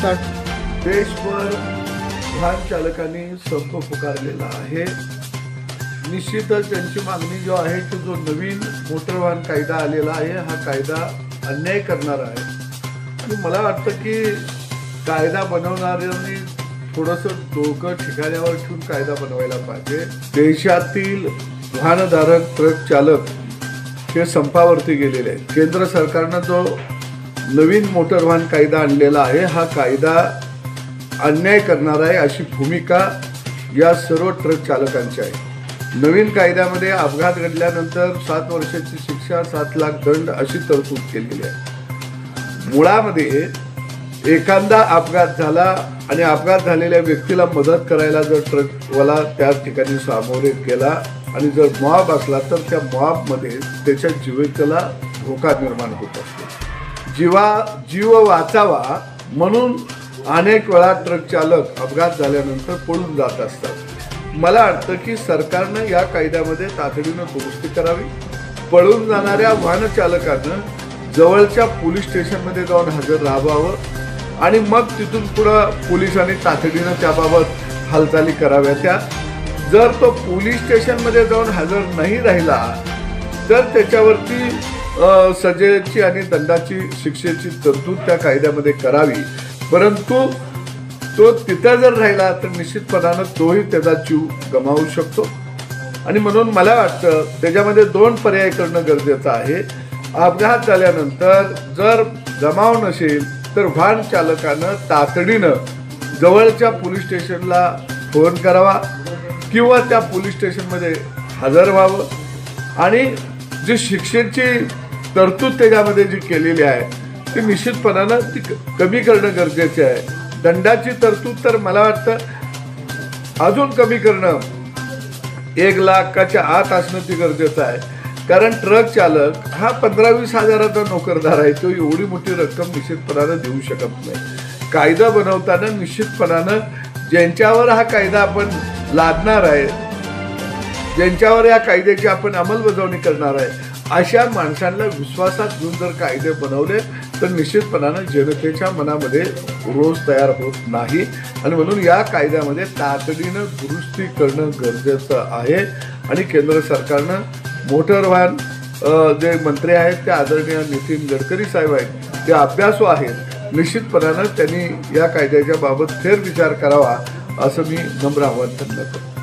Start देशभर वाहन चालकांनी संप पुकारलेला आहे. निश्चितच त्यांची मागणी जो आहे तो जो नवीन मोटर वाहन कायदा आलेला आहे हा कायदा अन्याय करणारा आहे. आणि मला वाटतं की कायदा बनवणाऱ्यांनी थोडंसं डोकं ठिकाण्यावर ठेवून कायदा बनवायला पाहिजे. देशातील वाहनधारक ट्रक चालक हे संपावरती गेलेले आहेत. केंद्र सरकारनं जो नवीन मोटर वाहन कायदा आणलेला आहे. हा कायदा अन्याय करणार आहे अशी भूमिका या सर्व ट्रक चालकांची आहे. नवीन कायद्यामध्ये अपघात घडल्यानंतर सात वर्षाची शिक्षा सात लाख दंड अशी तरतूद केलेली आहे. मुळामध्ये एखादा अपघात झाला आणि अपघात झालेल्या व्यक्तीला मदत करायला जर ट्रकवाला त्या ठिकाणी सामोरे गेला आणि जर मॉब असला तर त्या मॉबमध्ये त्याच्या जीविकेला धोका निर्माण होत असतो. जीवा जीव वाचावा म्हणून अनेक वेळा ट्रक चालक अपघात झाल्यानंतर पळून जात असतात. मला वाटतं की सरकारनं या कायद्यामध्ये तातडीनं दुरुस्ती करावी. पळून जाणाऱ्या वाहन चालकानं जवळच्या पोलीस स्टेशनमध्ये जाऊन हजर राहावं आणि मग तिथून पुढं पोलिसांनी तातडीनं त्याबाबत हालचाली कराव्या त्या. जर तो पोलीस स्टेशनमध्ये जाऊन हजर नाही राहिला तर त्याच्यावरती सजेची आणि दंडाची शिक्षेची तरतूद त्या कायद्यामध्ये करावी. परंतु तो तिथं जर राहिला तर निश्चितपणानं तोही त्याचा जीव गमावू शकतो. आणि म्हणून मला वाटतं त्याच्यामध्ये दोन पर्याय करणं गरजेचं आहे. अपघात झाल्यानंतर जर जमाव नसेल तर वाहन चालकानं तातडीनं जवळच्या पोलीस स्टेशनला फोन करावा किंवा त्या पोलीस स्टेशनमध्ये हजर व्हावं. आणि जी शिक्षेची तरतूद त्याच्यामध्ये जी केलेली आहे ती निश्चितपणानं ती कमी करणं गरजेचे आहे. दंडाची तरतूद तर मला वाटतं अजून कमी करणं एक लाखाच्या आत असणं ती गरजेचं आहे. कारण ट्रक चालक हा पंधरा वीस हजाराचा नोकरदार आहे तो एवढी मोठी रक्कम निश्चितपणानं देऊ शकत नाही. कायदा बनवताना निश्चितपणानं ज्यांच्यावर हा कायदा आपण लादणार आहे ज्यांच्यावर या कायद्याची आपण अंमलबजावणी करणार आहे अशा माणसांना विश्वासात घेऊन जर कायदे बनवले तर निश्चितपणानं जनतेच्या मनामध्ये रोष तयार होत नाही. आणि म्हणून या कायद्यामध्ये तातडीनं दुरुस्ती करणं गरजेचं आहे. आणि केंद्र सरकारनं मोटर वाहन जे मंत्री आहेत ते आदरणीय नितीन गडकरी साहेब आहेत ते अभ्यासू आहेत. निश्चितपणानं त्यांनी या कायद्याच्या बाबत फेरविचार करावा असं मी नम्र आव्हान त्यांना करतो.